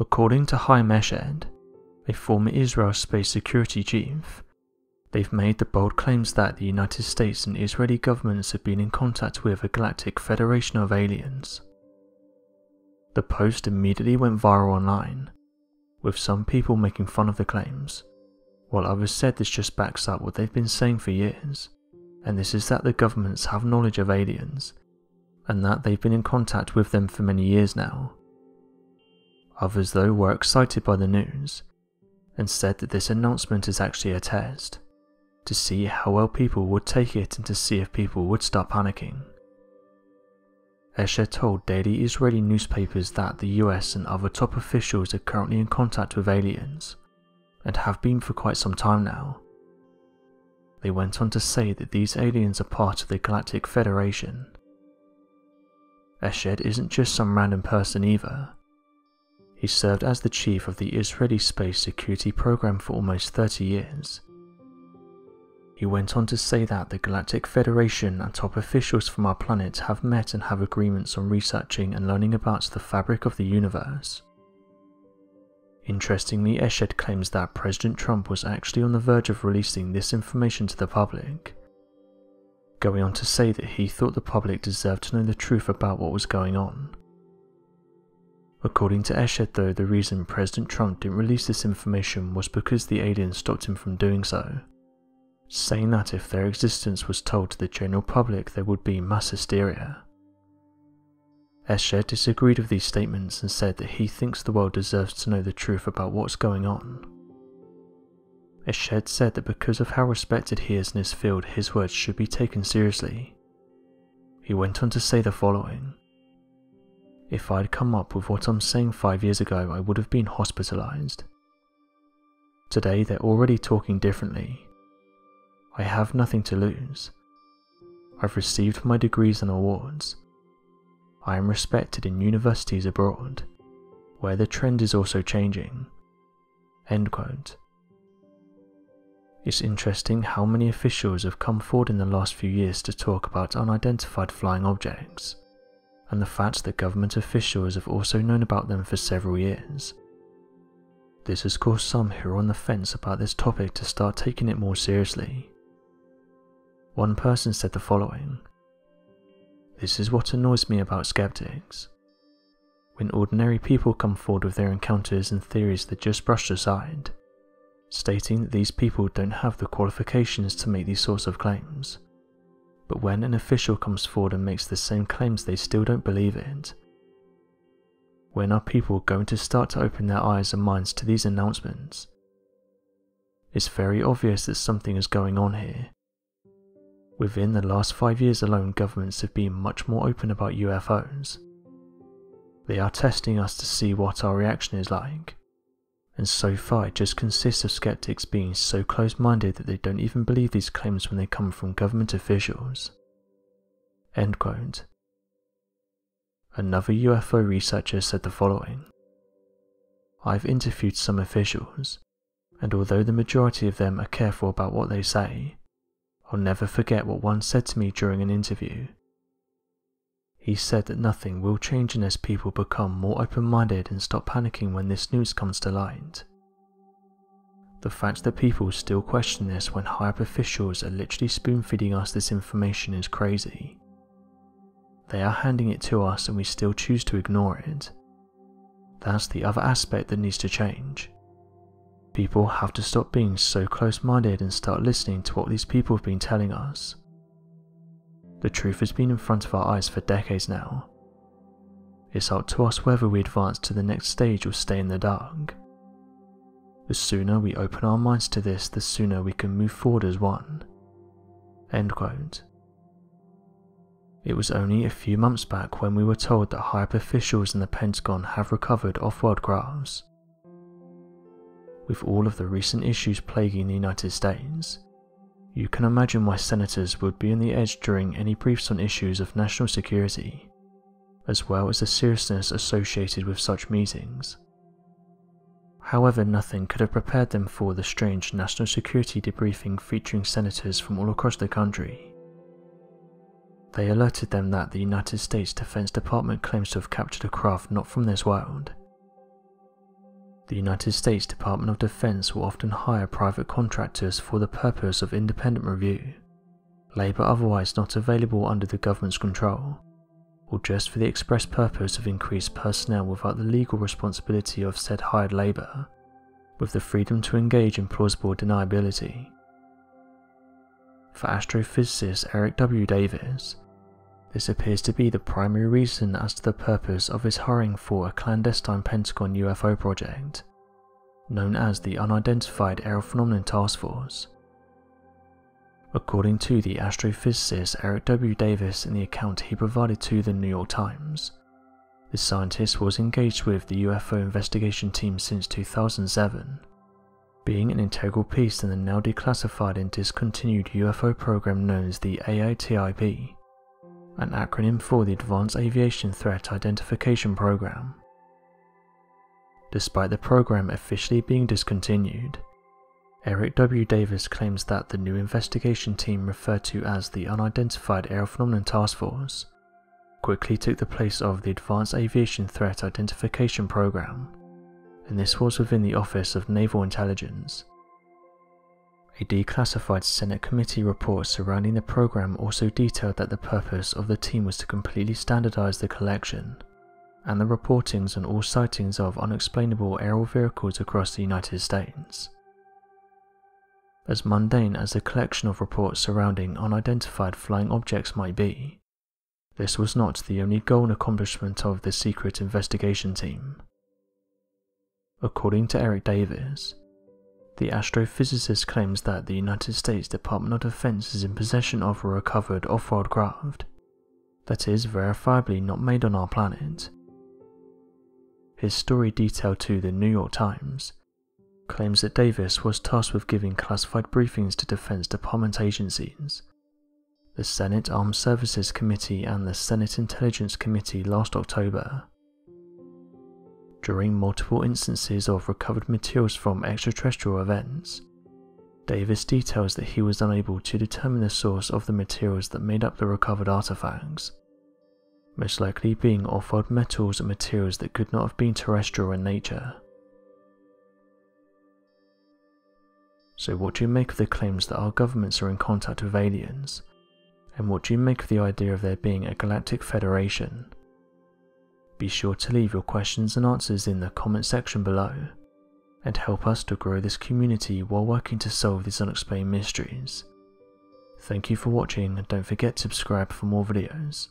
According to Haim Eshed, a former Israel space security chief, they've made the bold claims that the United States and Israeli governments have been in contact with a galactic federation of aliens. The post immediately went viral online, with some people making fun of the claims, while others said this just backs up what they've been saying for years, and this is that the governments have knowledge of aliens, and that they've been in contact with them for many years now. Others, though, were excited by the news and said that this announcement is actually a test to see how well people would take it and to see if people would start panicking. Eshed told daily Israeli newspapers that the US and other top officials are currently in contact with aliens, and have been for quite some time now. They went on to say that these aliens are part of the Galactic Federation. Eshed isn't just some random person either. He served as the chief of the Israeli Space Security Program for almost 30 years he went on to say that the Galactic Federation and top officials from our planet have met and have agreements on researching and learning about the fabric of the universe. Interestingly, Eshed claims that President Trump was actually on the verge of releasing this information to the public, going on to say that he thought the public deserved to know the truth about what was going on. According to Eshed though, the reason President Trump didn't release this information was because the aliens stopped him from doing so saying that if their existence was told to the general public there would be mass hysteria. Eshed disagreed with these statements and said that he thinks the world deserves to know the truth about what's going on. Eshed said that because of how respected he is in his field, his words should be taken seriously. He went on to say the following If I'd come up with what I'm saying five years ago, I would have been hospitalized. Today, they're already talking differently. I have nothing to lose. I've received my degrees and awards. I am respected in universities abroad, where the trend is also changing. End quote. It's interesting how many officials have come forward in the last few years to talk about unidentified flying objects, and the fact that government officials have also known about them for several years. This has caused some who are on the fence about this topic to start taking it more seriously one person said the following This is what annoys me about skeptics. When ordinary people come forward with their encounters and theories that just brushed aside, stating that these people don't have the qualifications to make these sorts of claims. But when an official comes forward and makes the same claims, they still don't believe it. When are people going to start to open their eyes and minds to these announcements? It's very obvious that something is going on here, Within the last five years alone, governments have been much more open about UFOs. They are testing us to see what our reaction is like, and so far it just consists of skeptics being so close minded that they don't even believe these claims when they come from government officials. End quote. Another UFO researcher said the following I've interviewed some officials, and although the majority of them are careful about what they say, I'll never forget what one said to me during an interview. He said that nothing will change unless people become more open minded and stop panicking when this news comes to light. The fact that people still question this when high up officials are literally spoon feeding us this information is crazy. They are handing it to us and we still choose to ignore it. That's the other aspect that needs to change. People have to stop being so close minded and start listening to what these people have been telling us. The truth has been in front of our eyes for decades now. It's up to us whether we advance to the next stage or stay in the dark. The sooner we open our minds to this, the sooner we can move forward as one. End quote. It was only a few months back when we were told that high up officials in the Pentagon have recovered off world crafts with all of the recent issues plaguing the United States. You can imagine why senators would be on the edge during any briefs on issues of national security, as well as the seriousness associated with such meetings. However, nothing could have prepared them for the strange national security debriefing featuring senators from all across the country. They alerted them that the United States Defense Department claims to have captured a craft not from this world, the United States Department of Defense will often hire private contractors for the purpose of independent review, labour otherwise not available under the government's control, or just for the express purpose of increased personnel without the legal responsibility of said hired labour, with the freedom to engage in plausible deniability. For astrophysicist Eric W. Davis, this appears to be the primary reason as to the purpose of his hiring for a clandestine Pentagon UFO project, known as the Unidentified Aerial Phenomenon Task Force. According to the astrophysicist Eric W. Davis in the account he provided to the New York Times, the scientist was engaged with the UFO investigation team since 2007, being an integral piece in the now declassified and discontinued UFO program known as the AATIP an acronym for the Advanced Aviation Threat Identification Program. Despite the program officially being discontinued, Eric W. Davis claims that the new investigation team referred to as the Unidentified Aerial Phenomenon Task Force quickly took the place of the Advanced Aviation Threat Identification Program, and this was within the Office of Naval Intelligence. A declassified Senate committee report surrounding the program also detailed that the purpose of the team was to completely standardize the collection and the reportings on all sightings of unexplainable aerial vehicles across the United States. As mundane as the collection of reports surrounding unidentified flying objects might be, this was not the only goal and accomplishment of the secret investigation team. According to Eric Davis, the astrophysicist claims that the United States Department of Defense is in possession of a recovered off-world craft that is verifiably not made on our planet. His story detailed to the New York Times claims that Davis was tasked with giving classified briefings to Defense Department agencies, the Senate Armed Services Committee and the Senate Intelligence Committee last October during multiple instances of recovered materials from extraterrestrial events. Davis details that he was unable to determine the source of the materials that made up the recovered artifacts, most likely being off-world metals and materials that could not have been terrestrial in nature. So what do you make of the claims that our governments are in contact with aliens? And what do you make of the idea of there being a galactic federation be sure to leave your questions and answers in the comment section below and help us to grow this community while working to solve these unexplained mysteries. Thank you for watching and don't forget to subscribe for more videos.